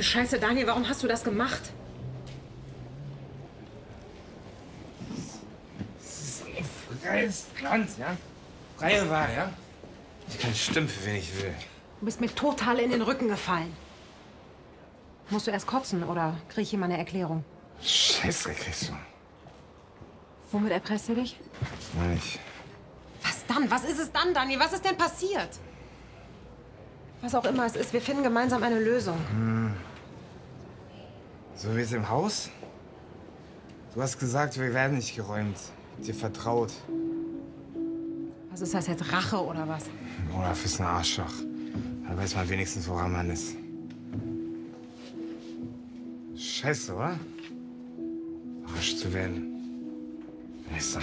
Scheiße, Daniel, warum hast du das gemacht? Das ist ein freies Land, ja? Freie Wahl, ja? Ich kann stimmen, für wen ich will. Du bist mir total in den Rücken gefallen. Musst du erst kotzen oder krieg ich hier mal eine Erklärung? Scheiße, kriegst du. Womit erpresst du dich? Nein, ich. Was dann? Was ist es dann, Daniel? Was ist denn passiert? Was auch immer es ist, wir finden gemeinsam eine Lösung. So wie es im Haus? Du hast gesagt, wir werden nicht geräumt. Dir vertraut. Was ist das jetzt? Rache oder was? Olaf ist ein Arschloch. Da weiß man wenigstens, woran man ist. Scheiße, oder? Arsch zu werden. Sein.